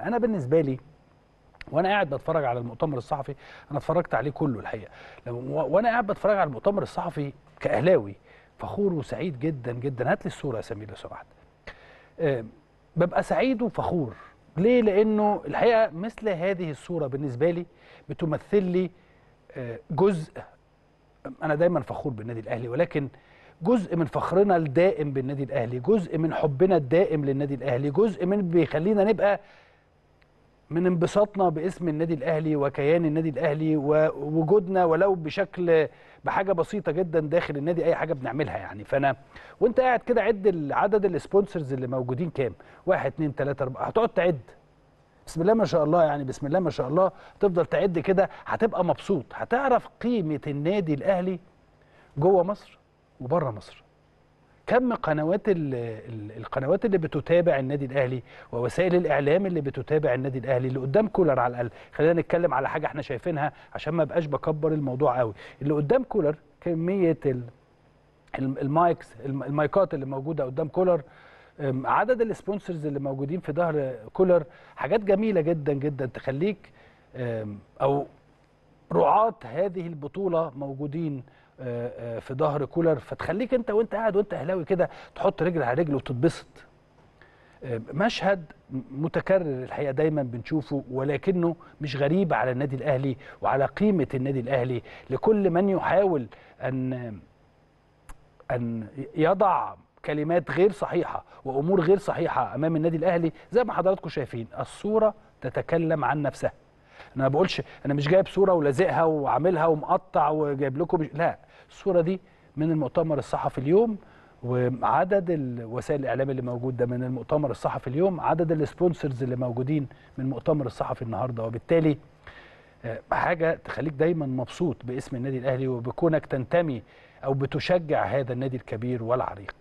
أنا بالنسبة لي وأنا قاعد بتفرج على المؤتمر الصحفي أنا اتفرجت عليه كله الحقيقة. وأنا قاعد بتفرج على المؤتمر الصحفي كأهلاوي فخور وسعيد جدا جدا. هات لي الصورة يا سمير لو سمحت. آه، ببقى سعيد وفخور. ليه؟ لأنه الحقيقة مثل هذه الصورة بالنسبة لي بتمثل لي آه، جزء أنا دايما فخور بالنادي الأهلي ولكن جزء من فخرنا الدائم بالنادي الأهلي جزء من حبنا الدائم للنادي الأهلي جزء من بيخلينا نبقى من انبساطنا باسم النادي الأهلي وكيان النادي الأهلي ووجودنا ولو بشكل بحاجة بسيطة جدا داخل النادي أي حاجة بنعملها يعني. فأنا وأنت قاعد كده عد عدد السبونسرز اللي موجودين كام؟ واحد اتنين تلاتة أربعة. هتقعد تعد. بسم الله ما شاء الله يعني بسم الله ما شاء الله. تفضل تعد كده هتبقى مبسوط. هتعرف قيمة النادي الأهلي جوه مصر وبره مصر. كم قنوات ال- ال- القنوات اللي بتتابع النادي الأهلي ووسائل الإعلام اللي بتتابع النادي الأهلي اللي قدام كولر على الأقل؟ خلينا نتكلم على حاجة إحنا شايفينها عشان ما بقاش بكبر الموضوع قوي. اللي قدام كولر كمية ال- الم- ال mics الم- المايكات اللي موجودة قدام كولر عدد ال sponsors اللي موجودين في ظهر كولر حاجات جميلة جدا جدا تخليك أو رعاة هذه البطولة موجودين في ظهر كولر فتخليك انت وانت قاعد وانت اهلاوي كده تحط رجل على رجل وتتبسط. آه، مشهد متكرر الحقيقة دايما بنشوفه ولكنه مش غريب على النادي الأهلي وعلى قيمة النادي الأهلي. لكل من يحاول أن أن يضع كلمات غير صحيحة وأمور غير صحيحة أمام النادي الأهلي زي ما حضراتكم شايفين الصورة تتكلم عن نفسها. أنا ما بقولش أنا مش جايب صورة ولازقها وعاملها ومقطع وجايب لكم. لا الصورة دي من المؤتمر الصحفي اليوم وعدد ال- وسائل الإعلام اللي موجود ده من المؤتمر الصحفي اليوم عدد السبونسرز اللي موجودين من المؤتمر الصحفي النهارده وبالتالي آه، حاجة تخليك دايما مبسوط باسم النادي الأهلي وبكونك تنتمي أو بتشجع هذا النادي الكبير والعريق